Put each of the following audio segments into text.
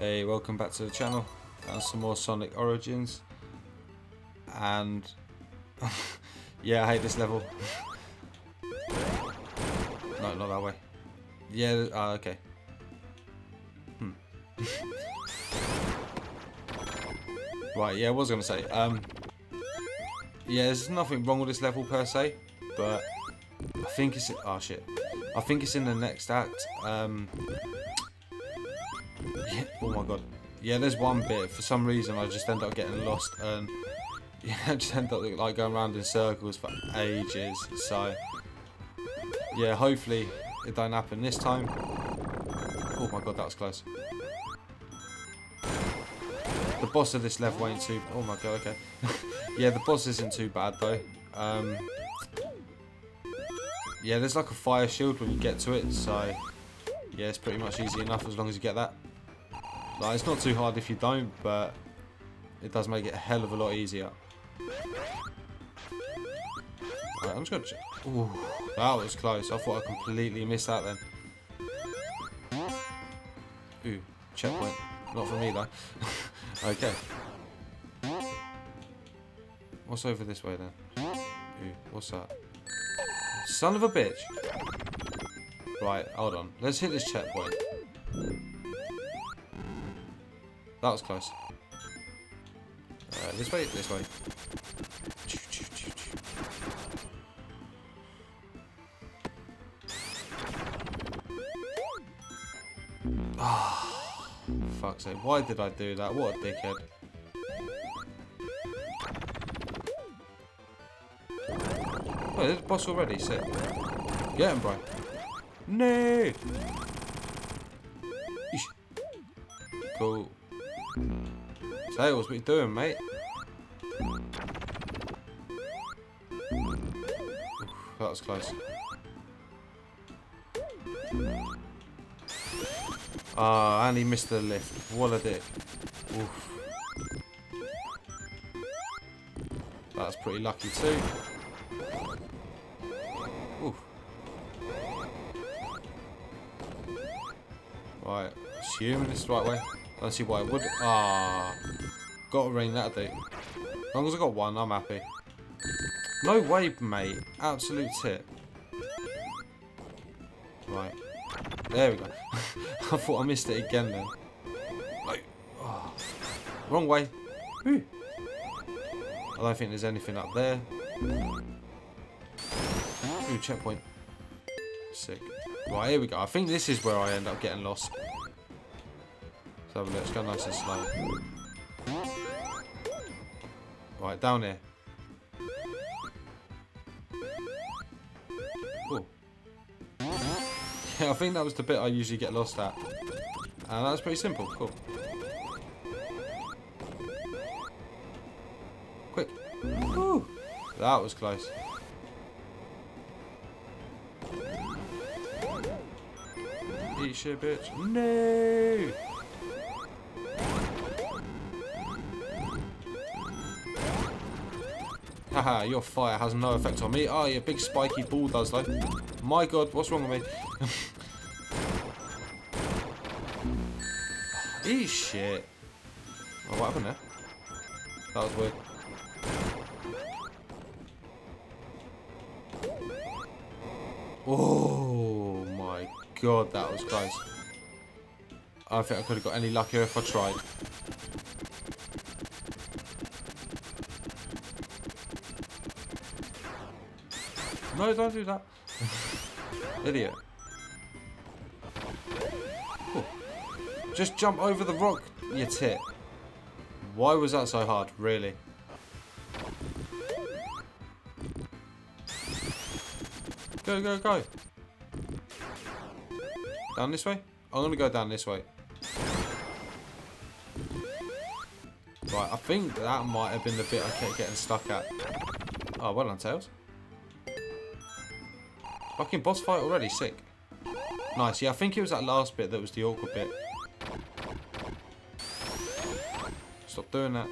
Hey, welcome back to the channel. And some more Sonic Origins. And yeah, I hate this level. no, not that way. Yeah, uh, okay. Hmm. right, yeah, I was gonna say. Um, yeah, there's nothing wrong with this level per se, but I think it's oh shit. I think it's in the next act. Um, god. Yeah, there's one bit. For some reason, I just end up getting lost and yeah, I just end up like going around in circles for ages. So yeah, hopefully it don't happen this time. Oh my god, that was close. The boss of this level ain't too. Oh my god, okay. yeah, the boss isn't too bad though. Um, yeah, there's like a fire shield when you get to it, so yeah, it's pretty much easy enough as long as you get that. Like, it's not too hard if you don't, but it does make it a hell of a lot easier. Right, I'm just gonna. Ooh, that was close. I thought I completely missed that then. Ooh, checkpoint. Not for me though. okay. What's over this way then? Ooh, what's that? Son of a bitch. Right, hold on. Let's hit this checkpoint. That was close. Uh, this way, this way. Ah, fuck's sake. Why did I do that? What a dickhead. Oh, there's a boss already. Sick. Get him, bro. No! Cool. Tails, what you doing, mate? Oof, that was close. Ah, and he missed the lift. What a dick. Oof. That's pretty lucky too. Oof. Right, assuming it's the right way. Let's see why I would. Ah, got a ring that do. As long as I got one, I'm happy. No way, mate. Absolute tip. Right. There we go. I thought I missed it again then. Oh. Wrong way. Whew. I don't think there's anything up there. Ooh, checkpoint. Sick. Right, here we go. I think this is where I end up getting lost. Look. Let's go nice and slow. Right, down here. Cool. Yeah, I think that was the bit I usually get lost at. And that was pretty simple. Cool. Quick. Woo! That was close. Eat shit, bitch. No! Haha, your fire has no effect on me. Oh, your big spiky ball does though. My god, what's wrong with me? Eat shit. Oh, what happened there? That was weird. Oh my god, that was close. I think I could have got any luckier if I tried. No, don't do that. Idiot. Just jump over the rock, you tit. Why was that so hard, really? Go, go, go. Down this way? I'm going to go down this way. Right, I think that might have been the bit I kept getting stuck at. Oh, well done, Tails. Fucking boss fight already, sick. Nice, yeah, I think it was that last bit that was the awkward bit. Stop doing that.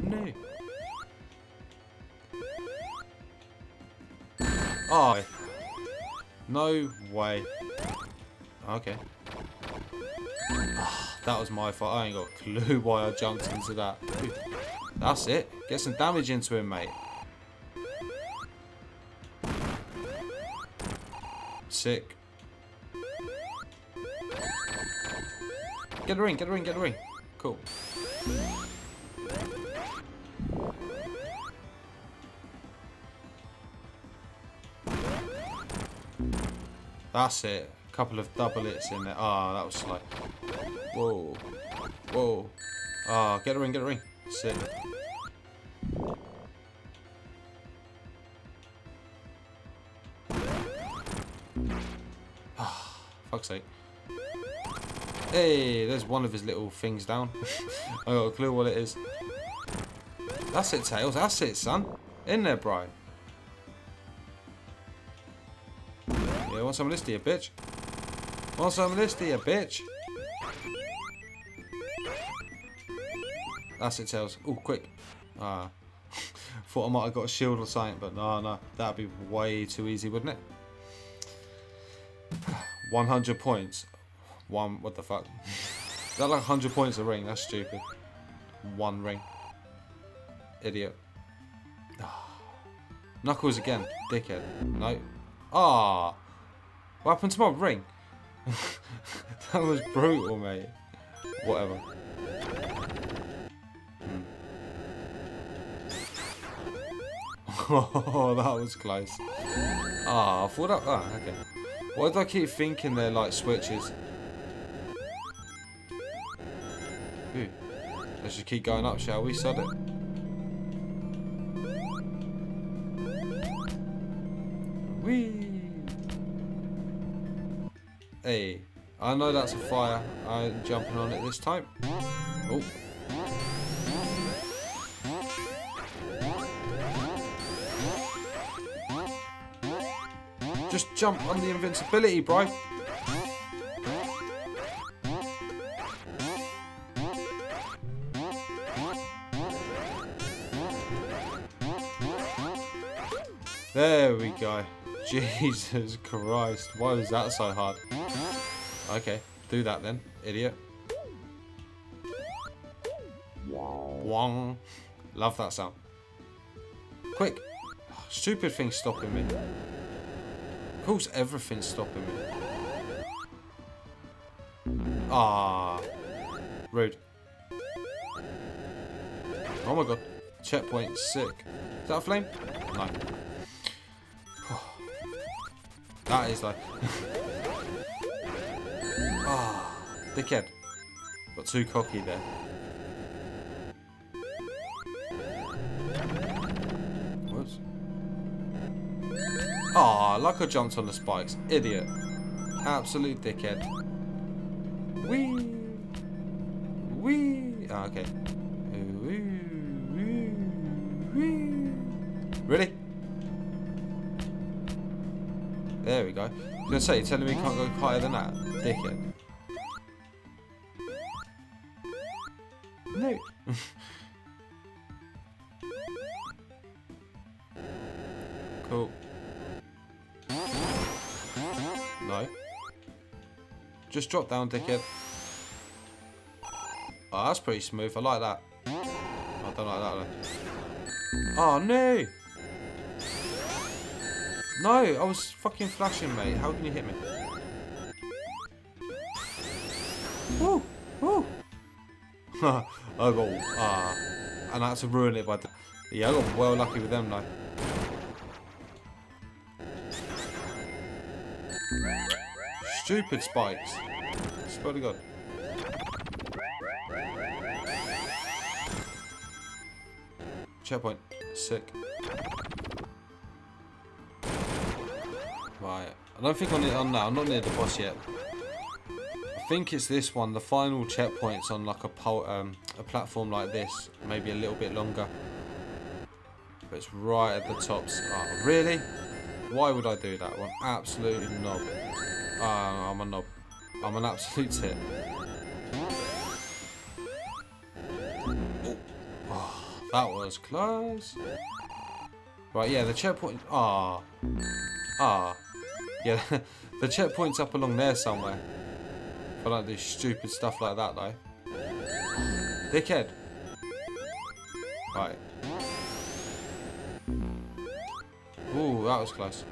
No. Oh. No way. Okay. Ah, that was my fault. I ain't got a clue why I jumped into that. That's it. Get some damage into him, mate. Sick. Get a ring, get a ring, get a ring. Cool. That's it. A couple of double hits in there. Ah, oh, that was slow. Whoa. Whoa. Ah, oh, get a ring, get a ring. Sick. Fuck's sake. Hey, there's one of his little things down. I got a clue what it is. That's it, Tails. That's it, son. In there, bro. Yeah, want some of this, you, bitch? Want some of this, you, bitch? That's it, Tails. Oh, quick. Ah. Thought I might have got a shield or something, but no, no. That'd be way too easy, wouldn't it? 100 points. One, what the fuck? Is that like 100 points a ring? That's stupid. One ring. Idiot. Knuckles again. Dickhead. No. Ah. What happened to my ring? that was brutal, mate. Whatever. Hmm. oh, that was close. Ah, I thought that. Ah, okay. Why do I keep thinking they're like switches? Ooh. Let's just keep going up, shall we? Sod it. Whee! Hey, I know that's a fire. I'm jumping on it this time. Oh. Just jump on the invincibility, bro. There we go. Jesus Christ. Why was that so hard? Okay, do that then, idiot. Wong. Love that sound. Quick. Stupid thing stopping me. Course everything's stopping me. Ah. Rude. Oh my god. Checkpoint, sick. Is that a flame? No. that is like... Ah, oh, dickhead. Got too cocky there. Oh, like I jumped on the spikes. Idiot. Absolute dickhead. Wee. Wee. Oh, okay. Really? There we go. I was going to say, you're telling me you can't go higher than that? Dickhead. Just drop down, dickhead. Oh, that's pretty smooth. I like that. I don't like that though. Oh, no! No, I was fucking flashing, mate. How can you hit me? Woo! Woo! I got ah, uh, and I had to ruin it by the. Yeah, I got well lucky with them now. Stupid spikes. Swear to God. Checkpoint. Sick. Right. I don't think I'm near, oh, no, I'm not near the boss yet. I think it's this one. The final checkpoint's on like a um, a platform like this, maybe a little bit longer. But it's right at the top. Oh, really? Why would I do that one? Absolutely knob. Oh, I'm a knob. I'm an absolute tit. Oh, that was close. Right, yeah, the checkpoint. Ah. Ah. Yeah, the checkpoint's up along there somewhere. I don't do stupid stuff like that though. Dickhead. Right. Ooh, that was close.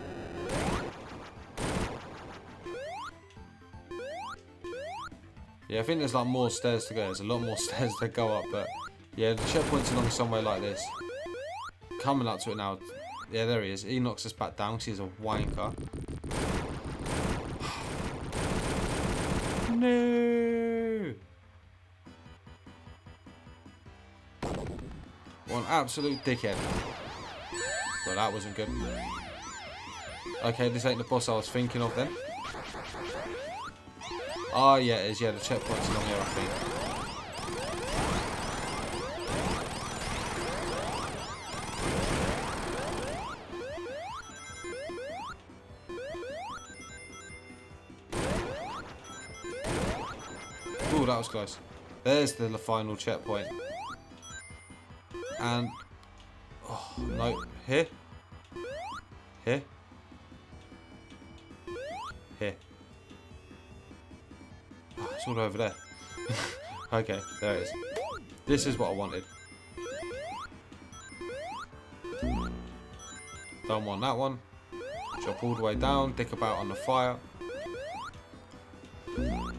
Yeah, I think there's like more stairs to go. There's a lot more stairs to go up, but yeah, the checkpoint's along somewhere like this. Coming up to it now. Yeah, there he is. He knocks us back down because he's a wanker. no! One absolute dickhead. Well, that wasn't good. Okay, this ain't the boss I was thinking of then. Oh, yeah, it is. Yeah, the checkpoint's along here, I think. Ooh, that was close. There's the final checkpoint. And... Oh, no. Here? Here. Over there. okay, there it is. This is what I wanted. Don't want that one. Drop all the way down, dick about on the fire. and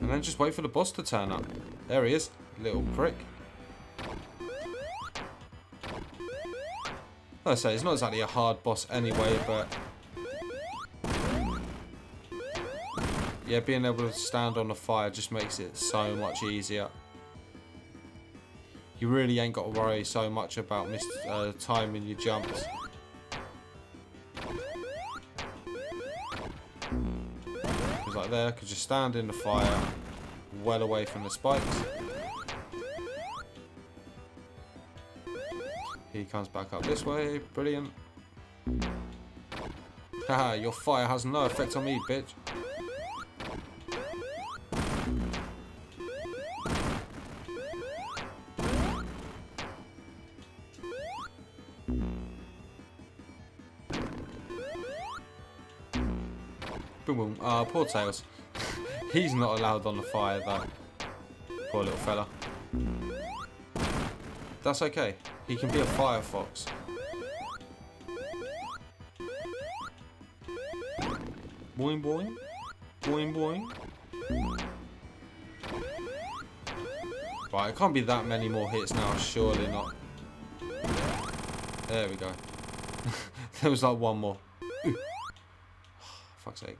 then just wait for the boss to turn up. There he is, little prick. Like I say, it's not exactly a hard boss anyway, but... Yeah, being able to stand on the fire just makes it so much easier. You really ain't got to worry so much about missed uh, timing your jumps. Because like there, could just stand in the fire, well away from the spikes. He comes back up this way. Brilliant. Haha, your fire has no effect on me, bitch. Uh, poor Tails. He's not allowed on the fire though. Poor little fella. That's okay. He can be a firefox. Boing boing. Boing boing. Right, it can't be that many more hits now, surely not. There we go. there was like one more. Ooh. Fuck's sake.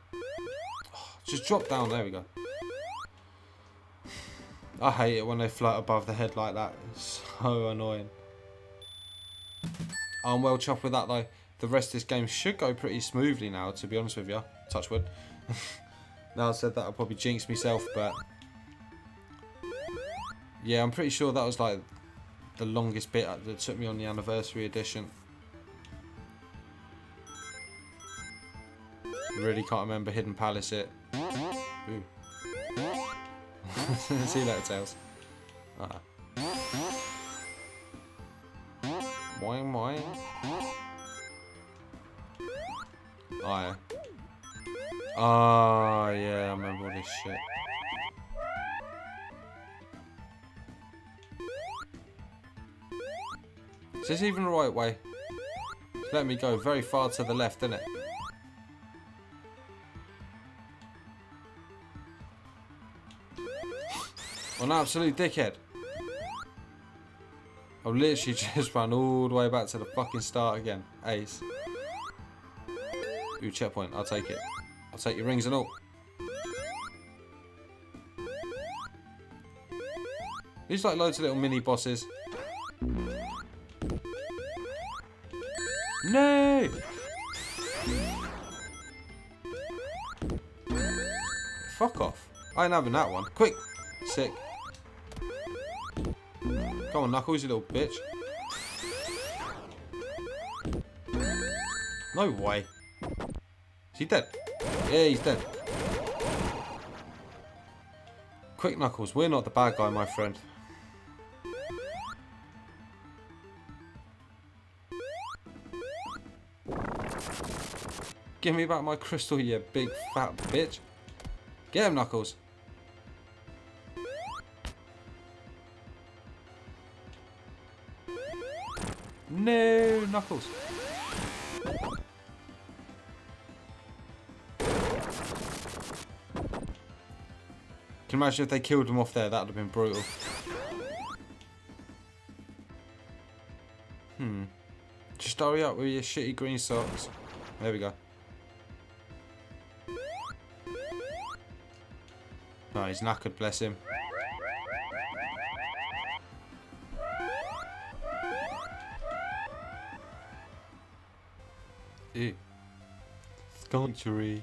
Just drop down, there we go. I hate it when they float above the head like that. It's so annoying. I'm well chuffed with that though. The rest of this game should go pretty smoothly now, to be honest with you. Touch wood. now I said that, I'll probably jinx myself, but... Yeah, I'm pretty sure that was like the longest bit that took me on the anniversary edition. Really can't remember Hidden Palace it. Ooh. See later, Tails. Ah. Boing boing. Oh yeah. Oh yeah, I remember all this shit. Is this even the right way? Let me go very far to the left, isn't it? An absolute dickhead. I've literally just run all the way back to the fucking start again. Ace. Ooh, checkpoint. I'll take it. I'll take your rings and all. These like loads of little mini bosses. No! Fuck off. I ain't having that one. Quick! Sick. Come on, Knuckles, you little bitch. No way. Is he dead? Yeah, he's dead. Quick, Knuckles, we're not the bad guy, my friend. Give me back my crystal, you big fat bitch. Get him, Knuckles. No, Knuckles. Can you imagine if they killed him off there? That would have been brutal. Hmm. Just hurry up with your shitty green socks. There we go. Oh, he's knackered, bless him. Country.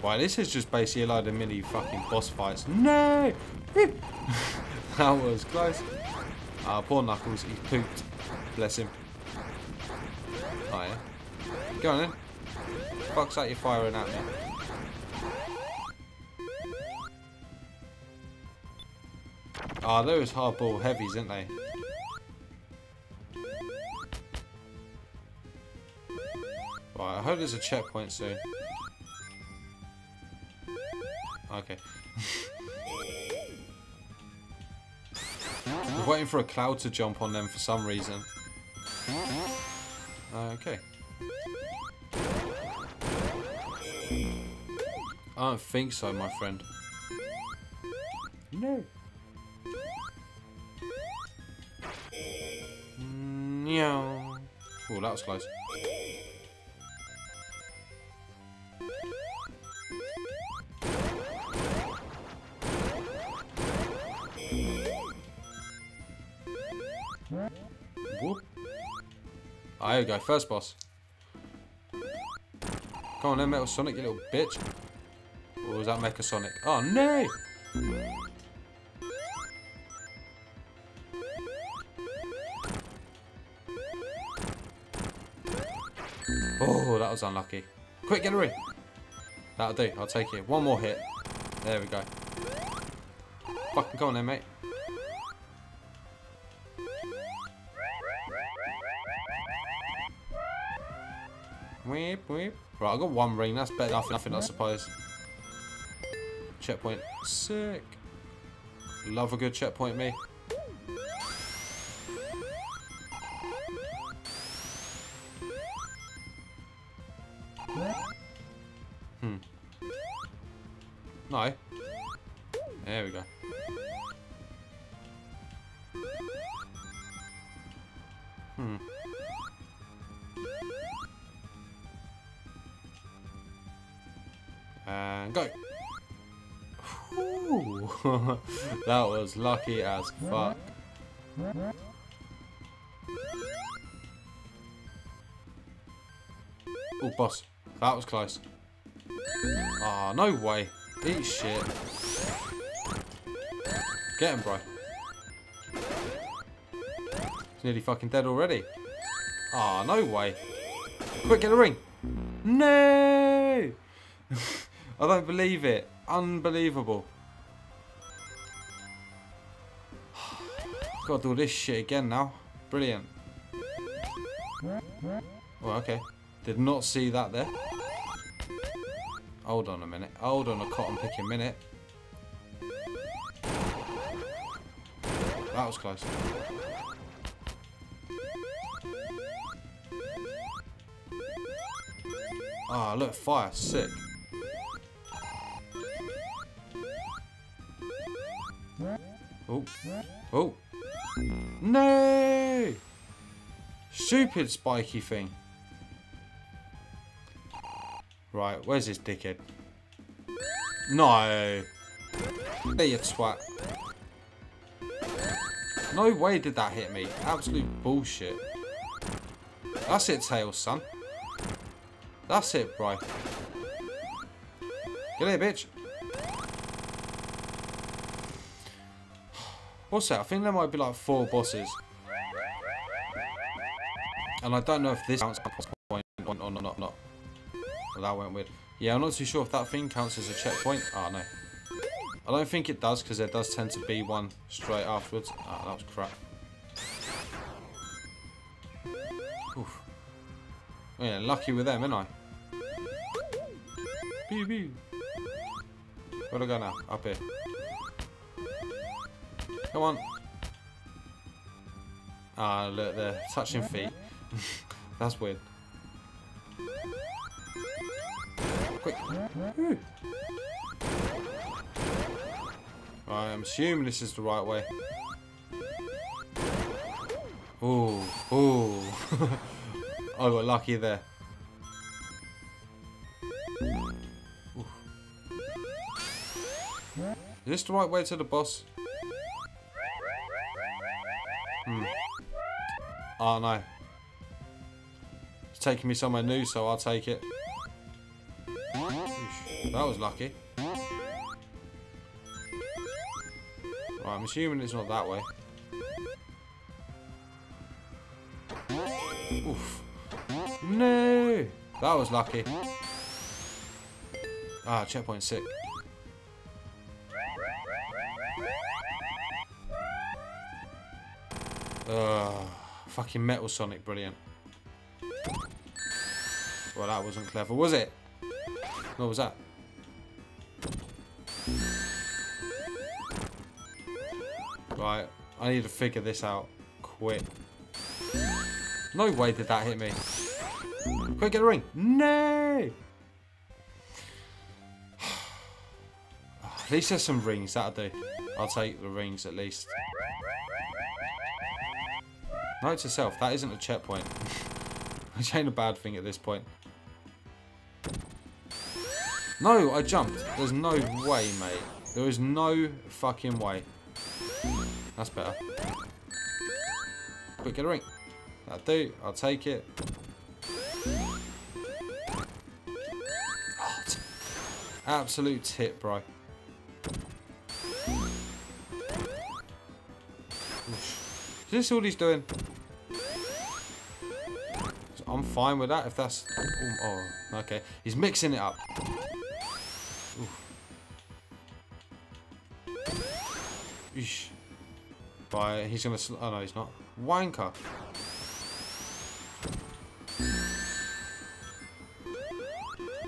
Why, this is just basically a load of mini fucking boss fights. No! that was close. Ah, uh, poor Knuckles, he pooped. Bless him. Oh yeah. Go on then. Fuck's that you're firing at me. Ah, oh, those hardball heavies, aren't they? I hope there's a checkpoint soon. Okay. We're waiting for a cloud to jump on them for some reason. Okay. I don't think so, my friend. No. Meow. Oh, that was close. There we go. First boss. Come on then, Metal Sonic, you little bitch. Oh, or was that Mecha Sonic? Oh, no! Oh, that was unlucky. Quick, get a ring. That'll do. I'll take it. One more hit. There we go. Fucking go on then, mate. Weep, weep. Right, I got one ring. That's better than nothing, I suppose. Checkpoint. Sick. Love a good checkpoint, me. Hmm. No. There we go. That was lucky as fuck. Oh, boss. That was close. Ah, oh, no way. Eat shit. Get him, bro. He's nearly fucking dead already. Ah, oh, no way. Quick, get a ring. No! I don't believe it. Unbelievable. Gotta do this shit again now. Brilliant. Well, okay. Did not see that there. Hold on a minute. Hold on a cotton picking minute. That was close. Ah, oh, look, fire, sick. Oh, oh. No! Stupid spiky thing. Right, where's this dickhead? No! There you twat. No way did that hit me. Absolute bullshit. That's it, Tails, son. That's it, bro. Get here, bitch. That? I think there might be like four bosses. And I don't know if this counts as point or not. not, not. That went weird. Yeah, I'm not too sure if that thing counts as a checkpoint. Oh, no. I don't think it does because there does tend to be one straight afterwards. Ah, oh, that was crap. Oof. Yeah, lucky with them, ain't I? Boo boo. Where do I go now? Up here. Come on. Ah, look, they're touching feet. That's weird. Quick. Right, I'm assuming this is the right way. Ooh, ooh. I got lucky there. Is this the right way to the boss? Oh no. It's taking me somewhere new, so I'll take it. That was lucky. Right, I'm assuming it's not that way. Oof. No! That was lucky. Ah, checkpoint sick. Ugh. Fucking Metal Sonic, brilliant. Well, that wasn't clever, was it? What was that? Right, I need to figure this out quick. No way did that hit me. Quick, get a ring. No! At least there's some rings, that'll do. I'll take the rings at least. Note to self, that isn't a checkpoint. Which ain't a bad thing at this point. No, I jumped. There's no way, mate. There is no fucking way. That's better. Quick, get a ring. That'll do. I'll take it. Oh, absolute tip, bro. Is this all he's doing? Fine with that if that's... Oh, okay. He's mixing it up. Oof. Right, he's gonna... Oh, no, he's not. Wanker.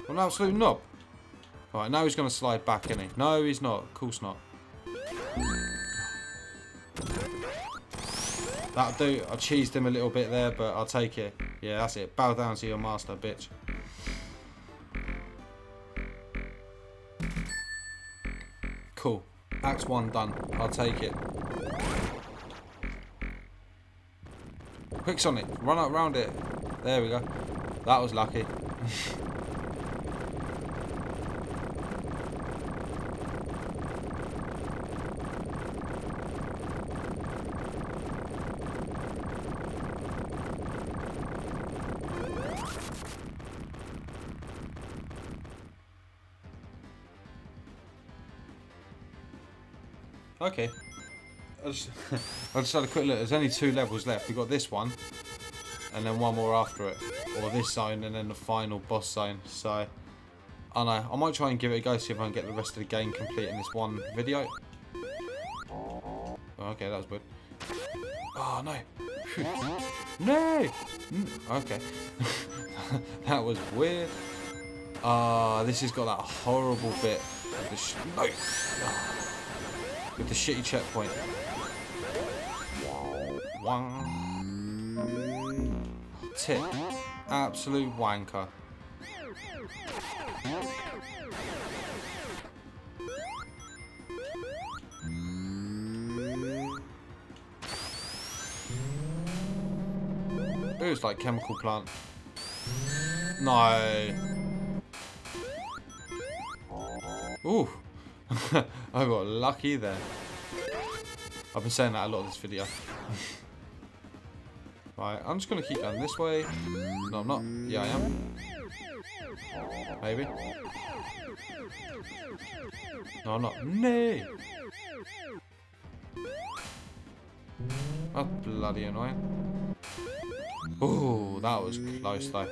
An absolute knob. Right, now he's going to slide back, isn't he? No, he's not. Of course not. That'll do. I cheesed him a little bit there, but I'll take it. Yeah, that's it. Bow down to your master, bitch. Cool. Act 1 done. I'll take it. Quick Sonic, run up around it. There we go. That was lucky. just, I just had a quick look. There's only two levels left. We've got this one, and then one more after it. Or this zone, and then the final boss zone. So, I know. I might try and give it a go, see if I can get the rest of the game complete in this one video. Oh, okay, that was good. Oh, no. no! Okay. that was weird. Ah, uh, this has got that horrible bit. no! with the shitty checkpoint. One. Tip. Absolute wanker. It was like chemical plant. No. Ooh. I got lucky there. I've been saying that a lot of this video. right, I'm just going to keep going this way. No, I'm not. Yeah, I am. Maybe. No, I'm not. No! That's bloody annoying. Oh, that was close though.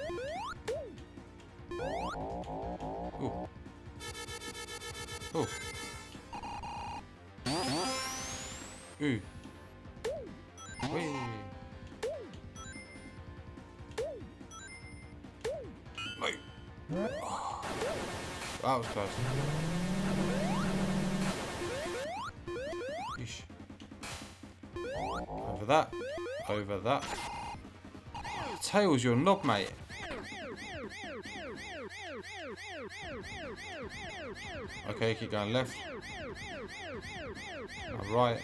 Ooh. Oh. Ooh. Whee. That was close. Yeesh. Over that. Over that. Tails, your knob, mate. Okay, keep going left. All right.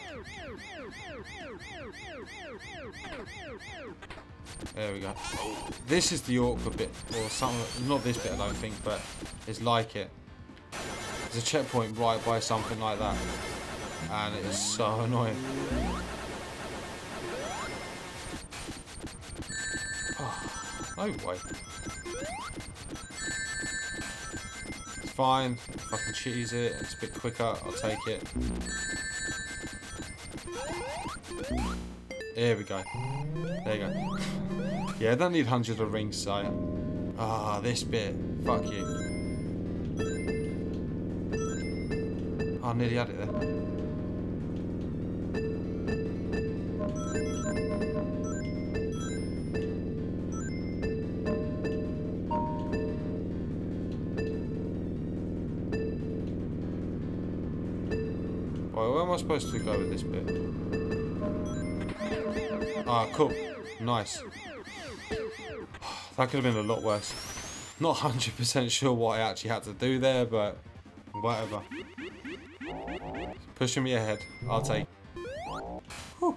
There we go. This is the awkward bit, or something. Not this bit, I don't think, but it's like it. There's a checkpoint right by something like that, and it is so annoying. Oh, no way. It's fine. If I can cheese it, it's a bit quicker. I'll take it. There we go. There you go. yeah, I don't need hundreds of rings, so... Ah, this bit. Fuck you. Oh, I nearly had it there. Supposed to go with this bit? Ah, cool. Nice. That could have been a lot worse. Not 100% sure what I actually had to do there, but whatever. Pushing me ahead. I'll take. Whew.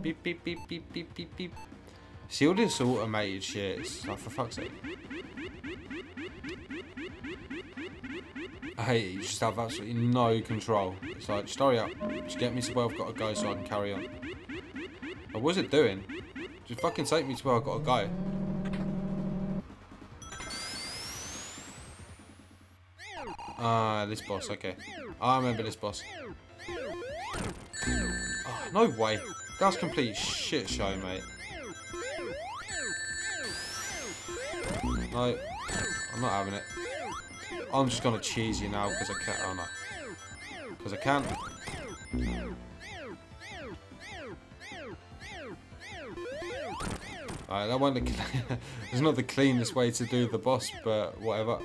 Beep, beep, beep, beep, beep, beep, beep. See all this automated shit. It's like, for fuck's sake. I hate it. You just have absolutely no control. It's like, just hurry up. Just get me to where I've got to go so I can carry on. But what's it doing? Just fucking take me to where I've got to go. Ah, this boss, okay. I remember this boss. Oh, no way. That's complete shit show, mate. No, I'm not having it. I'm just gonna cheese you now because oh, I can't. Oh no, because I can't. Alright, that wasn't it's not the cleanest way to do the boss, but whatever.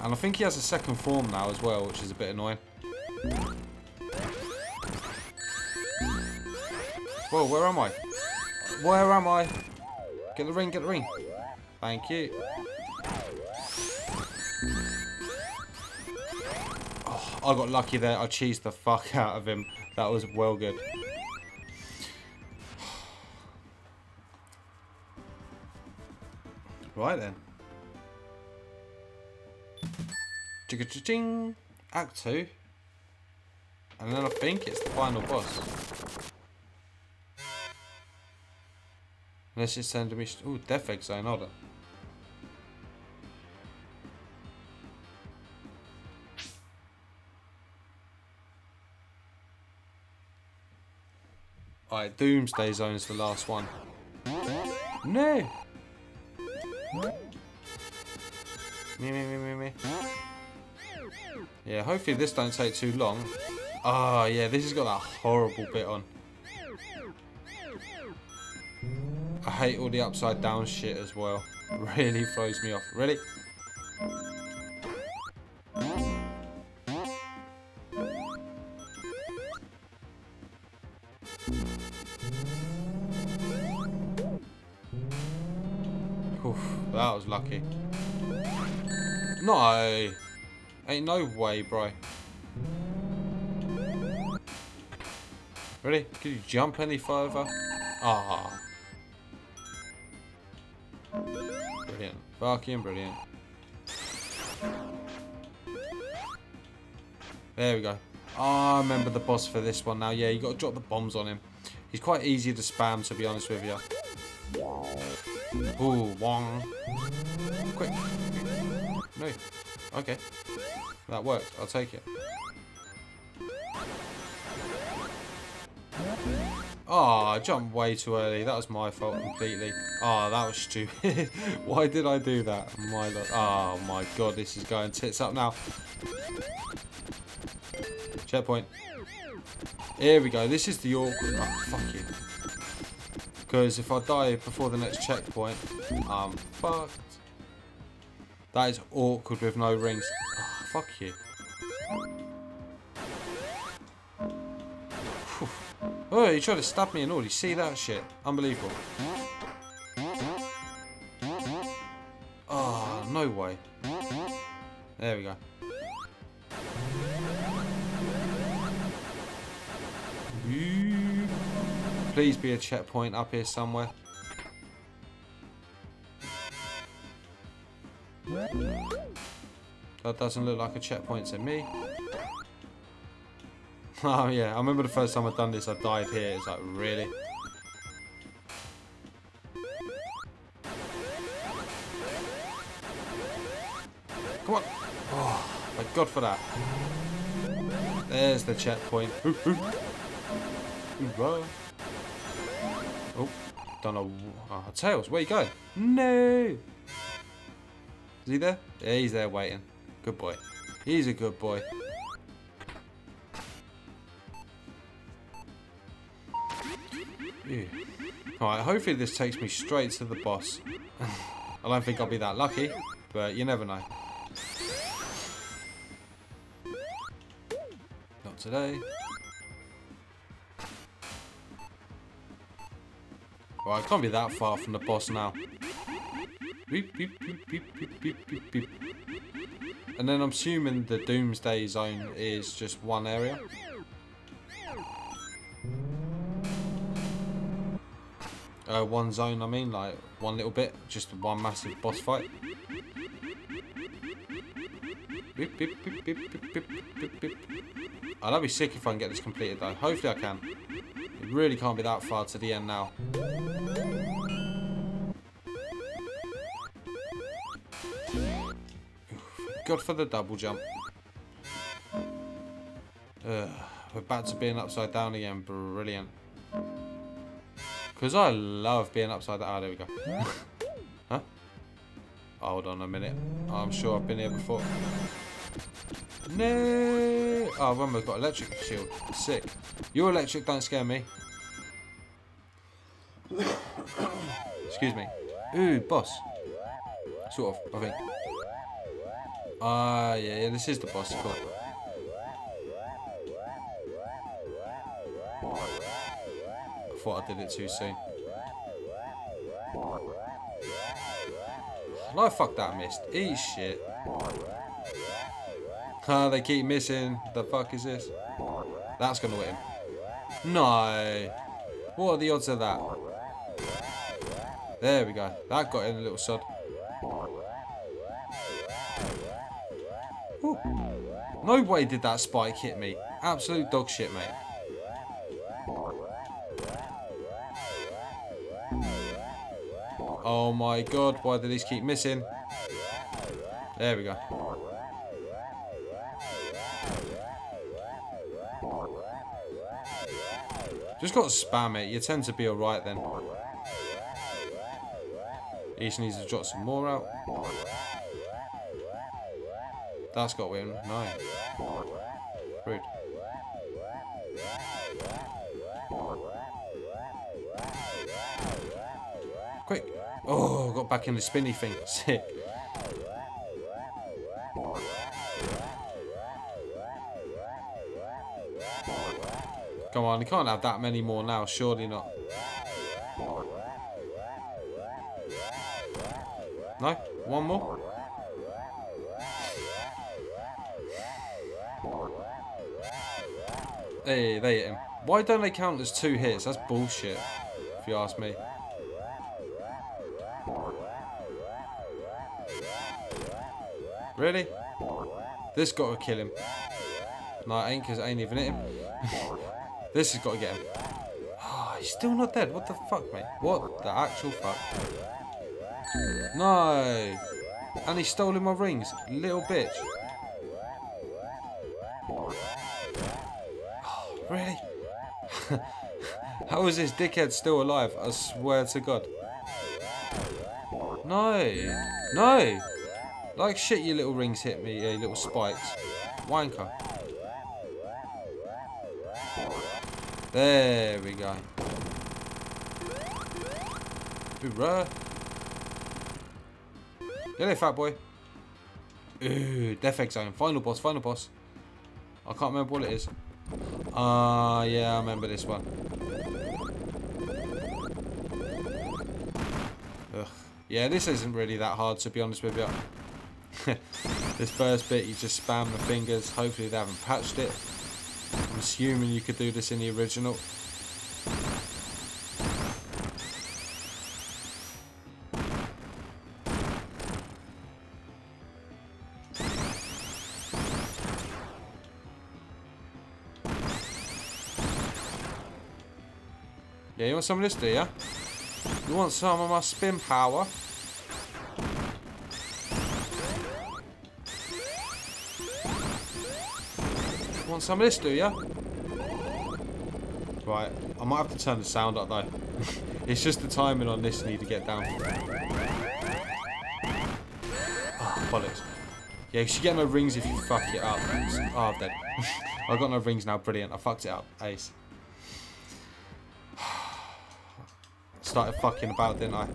And I think he has a second form now as well, which is a bit annoying. Whoa, where am I? Where am I? Get the ring, get the ring. Thank you. I got lucky there. I cheesed the fuck out of him. That was well good. Right then. Chicka ching Act 2. And then I think it's the final boss. Unless it's sending me... Ooh, Death Egg Zone, hold Alright, Doomsday Zone is the last one. No! Me, me, me, me, me. Yeah, hopefully this don't take too long. Oh, yeah, this has got that horrible bit on. I hate all the upside down shit as well. Really throws me off. Ready? Lucky. No! Ain't no way, bro. Ready? Can you jump any further? Ah. Brilliant. Fucking brilliant. There we go. Oh, I remember the boss for this one now. Yeah, you got to drop the bombs on him. He's quite easy to spam, to be honest with you. Ooh, Wong. Quick. No. Okay. That worked. I'll take it. Oh, I jumped way too early. That was my fault completely. Oh, that was stupid. Why did I do that? My Oh my god, this is going tits up now. Checkpoint. Here we go. This is the awkward... Oh, fuck you. Because if I die before the next checkpoint, I'm fucked. That is awkward with no rings. Oh, fuck you. Oh, he tried to stab me and all. You see that shit? Unbelievable. Oh, no way. There we go. Please be a checkpoint up here somewhere. That doesn't look like a checkpoint to me. Oh yeah, I remember the first time I'd done this, I died here. It's like, really? Come on. Oh, thank God for that. There's the checkpoint. Oh, don't know. Oh, Tails, where you going? No. Is he there? Yeah, he's there waiting. Good boy. He's a good boy. Alright, hopefully this takes me straight to the boss. I don't think I'll be that lucky, but you never know. Not today. Well, I can't be that far from the boss now. Beep, beep, beep, and then I'm assuming the Doomsday Zone is just one area. Uh, one zone, I mean, like one little bit, just one massive boss fight. Beep, beep, beep, Oh, that'd be sick if I can get this completed though. Hopefully I can. It really can't be that far to the end now. God for the double jump. Ugh, we're back to being upside down again. Brilliant. Because I love being upside down. Oh, there we go. huh? Hold on a minute. I'm sure I've been here before. No! Oh, Rumbo's got electric shield. Sick. Your electric don't scare me. Excuse me. Ooh, boss. Sort of, I think. Ah, uh, yeah, yeah, this is the boss. I thought I did it too soon. No, fuck that, I missed. Eat shit. Ah, they keep missing. The fuck is this? That's gonna win. No. What are the odds of that? There we go. That got in a little sod. No way did that spike hit me. Absolute dog shit, mate. Oh my god, why do these keep missing? There we go. Just got to spam it. You tend to be alright then. He just needs to drop some more out. That's got win. No. Rude. Quick. Oh, got back in the spinny thing. Sick. Come on, you can't have that many more now, surely not. No? One more? Hey, they hit him. Why don't they count as two hits? That's bullshit, if you ask me. Really? This got to kill him. No, it ain't because it ain't even hit him. this has got to get him. Oh, he's still not dead. What the fuck, mate? What the actual fuck? No! And he's stolen my rings. Little bitch. Really? How is this dickhead still alive? I swear to God. No. No. Like shit your little rings hit me, your little spikes. Wanker. There we go. Hoorah. Get it, fat boy. Ooh, Death Egg Zone. Final boss, final boss. I can't remember what it is. Ah, uh, yeah, I remember this one. Ugh. Yeah, this isn't really that hard, to be honest with you. this first bit, you just spam the fingers. Hopefully they haven't patched it. I'm assuming you could do this in the original. You want some of this, do you? You want some of my spin power? You want some of this, do you? Right, I might have to turn the sound up though. it's just the timing on this need to get down. Oh, bollocks. Yeah, you should get no rings if you fuck it up. Oh, I'm dead. I've got no rings now, brilliant. I fucked it up. Ace. Started fucking about, didn't I?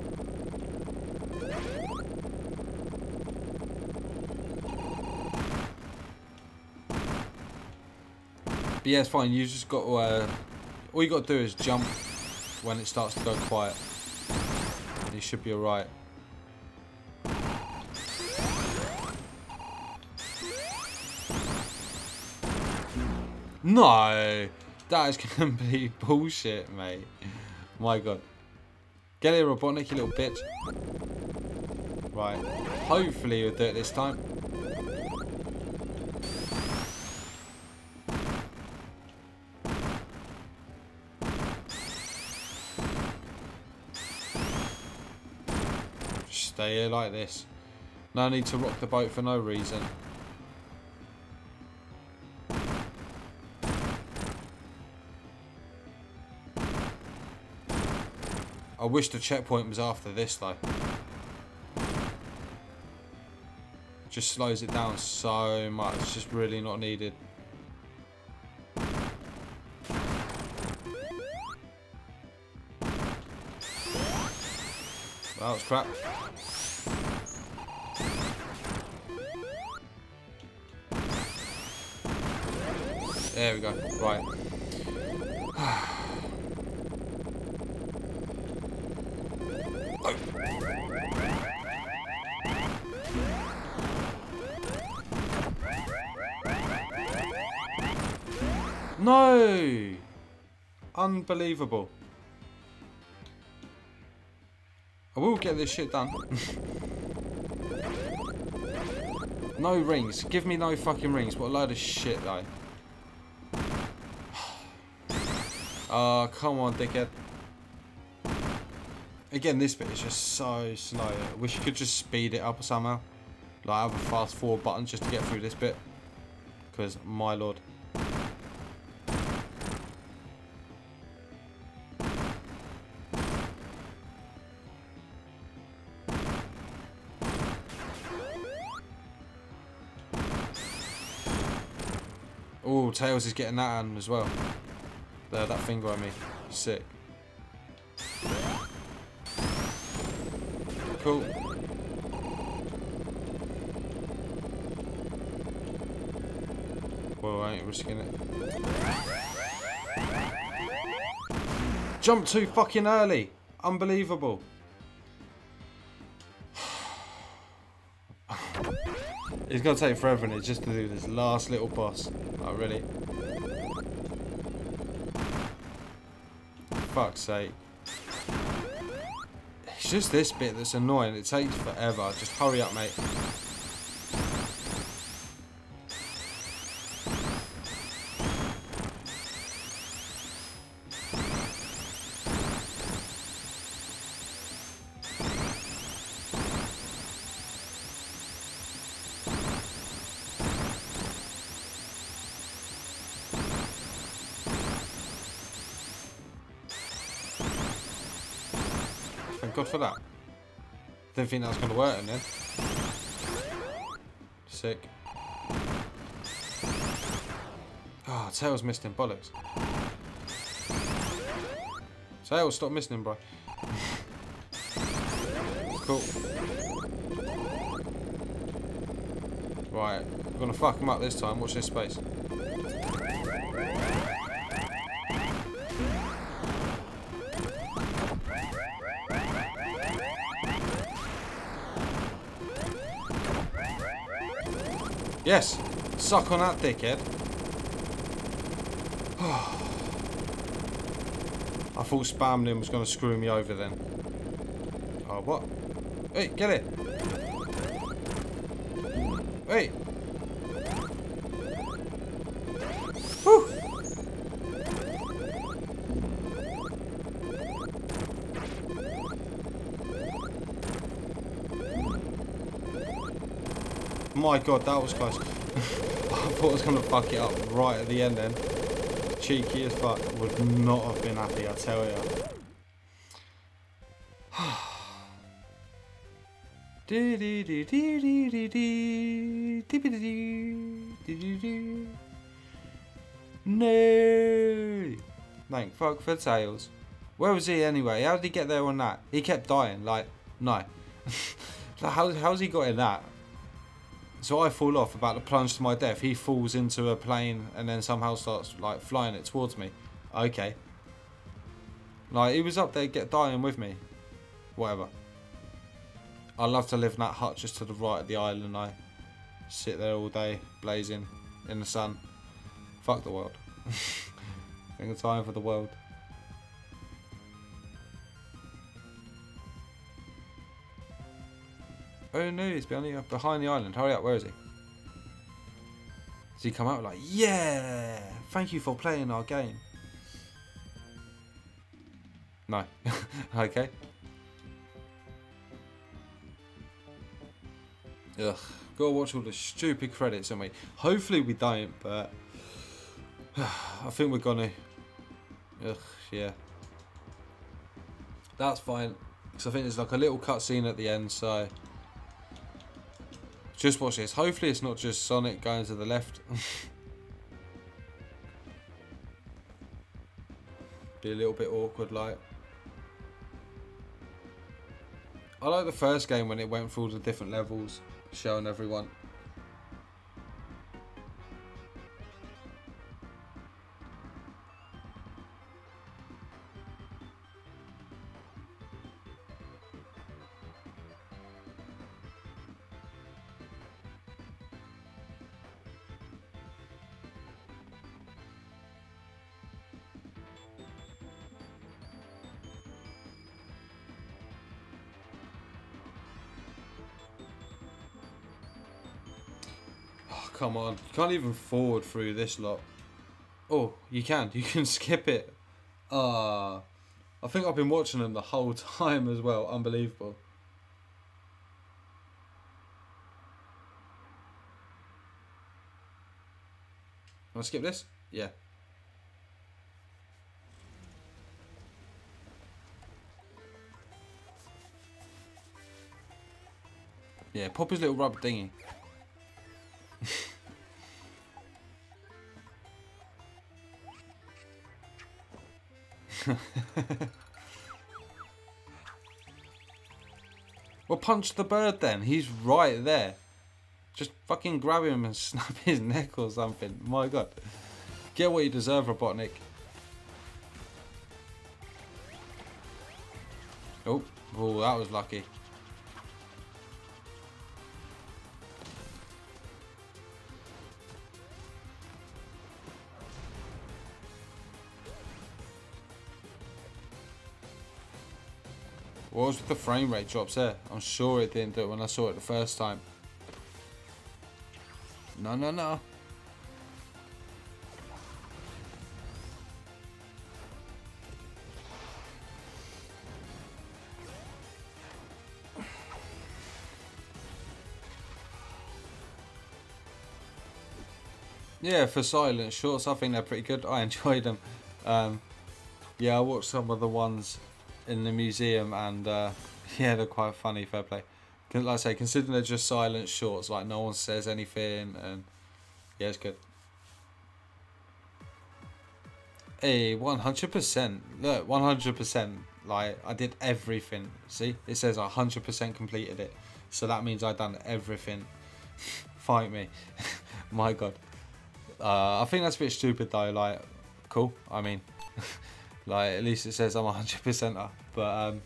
But yeah, it's fine. You just got to, uh, all you got to do is jump when it starts to go quiet. You should be alright. No! That is be bullshit, mate. My god. Get here, Robotnik, you little bitch. Right. Hopefully you'll do it this time. Stay here like this. No need to rock the boat for no reason. Wish the checkpoint was after this though. Just slows it down so much. It's just really not needed. That was crap. There we go. Right. No! Unbelievable. I will get this shit done. no rings. Give me no fucking rings. What a load of shit, though. Oh, come on, dickhead. Again, this bit is just so slow. I wish you could just speed it up somehow. Like, have a fast forward button just to get through this bit. Because, my lord. Oh, Tails is getting that on as well. There, that finger on me. Sick. Cool. Well, I ain't risking it. Jump too fucking early. Unbelievable. It's gonna take forever and it's just to do this last little boss. Oh, really? Fuck's sake. It's just this bit that's annoying. It takes forever. Just hurry up, mate. God for that. Didn't think that was going to work in then. Sick. Oh, Tails missed him, bollocks. Tails, stop missing him, bro. cool. Right, we're gonna fuck him up this time. Watch this space. Yes. Suck on that, dickhead. I thought spamming him was going to screw me over then. Oh, what? Hey, get it. Hey. Whew. My god, that was close. I thought I was going to fuck it up right at the end then. Cheeky as fuck. Would not have been happy, I tell ya. No. Thank fuck for tails. Where was he anyway? How did he get there on that? He kept dying. Like, no. like, how, how's he got in that? So I fall off, about to plunge to my death. He falls into a plane and then somehow starts like flying it towards me. Okay. Like he was up there get dying with me. Whatever. I love to live in that hut just to the right of the island. I sit there all day, blazing in the sun. Fuck the world. Think of time for the world. Oh no, he's behind the, behind the island. Hurry up, where is he? Does he come out like, yeah, thank you for playing our game? No. okay. Ugh, gotta watch all the stupid credits, and we. Hopefully we don't, but I think we're gonna. Ugh, yeah. That's fine, because I think there's like a little cutscene at the end, so. Just watch this. Hopefully it's not just Sonic going to the left. Be a little bit awkward like. I like the first game when it went through the different levels, showing everyone. Come on. You can't even forward through this lot. Oh, you can. You can skip it. Ah. Uh, I think I've been watching them the whole time as well. Unbelievable. Want to skip this? Yeah. Yeah, pop his little rubber dinghy. Well, punch the bird then. He's right there. Just fucking grab him and snap his neck or something. My god. Get what you deserve, Robotnik. Oh, oh, that was lucky. What was with the frame rate drops there? I'm sure it didn't do it when I saw it the first time. No, no, no. Yeah, for silent shorts, I think they're pretty good. I enjoyed them. Um, yeah, I watched some of the ones in the museum, and uh, yeah, they're quite funny. Fair play. Like I say, considering they're just silent shorts, like no one says anything, and yeah, it's good. Hey, one hundred percent. Look, one hundred percent. Like I did everything. See, it says hundred percent completed it, so that means I done everything. Fight me, my god. Uh, I think that's a bit stupid though. Like, cool. I mean. Like at least it says I'm 100% up. But um,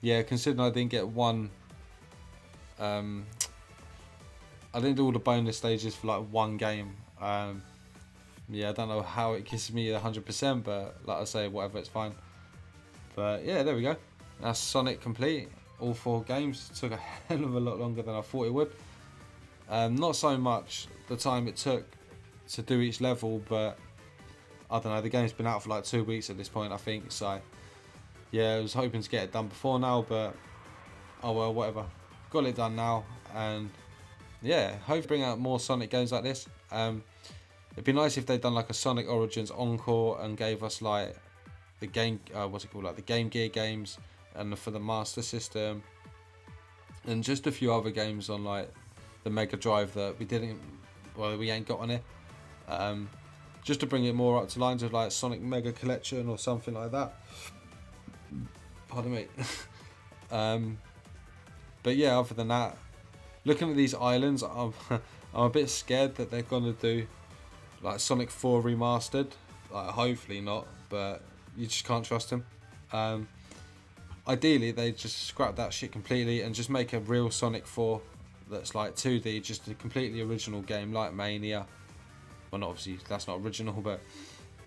yeah, considering I didn't get one um, I didn't do all the bonus stages for like one game. Um, yeah, I don't know how it gives me 100%, but like I say, whatever, it's fine. But yeah, there we go. That's Sonic complete. All four games took a hell of a lot longer than I thought it would. Um, not so much the time it took to do each level, but I don't know. The game's been out for like two weeks at this point, I think. So yeah, I was hoping to get it done before now, but oh well, whatever. Got it done now, and yeah, hope bring out more Sonic games like this. Um, it'd be nice if they'd done like a Sonic Origins Encore and gave us like the game, uh, what's it called, like the Game Gear games, and for the Master System, and just a few other games on like the Mega Drive that we didn't, well, we ain't got on it. Um, just to bring it more up to lines of like Sonic Mega Collection or something like that. Pardon me. um, but yeah, other than that, looking at these islands, I'm I'm a bit scared that they're gonna do like Sonic 4 remastered. Like hopefully not, but you just can't trust them. Um, ideally, they just scrap that shit completely and just make a real Sonic 4 that's like 2D, just a completely original game like Mania. Well, not obviously that's not original, but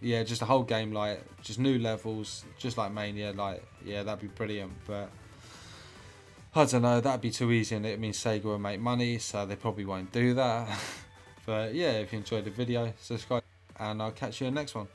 yeah, just a whole game like just new levels, just like Mania. Like yeah, that'd be brilliant, but. I don't know, that'd be too easy and it means Sega will make money, so they probably won't do that. but yeah, if you enjoyed the video, subscribe and I'll catch you in the next one.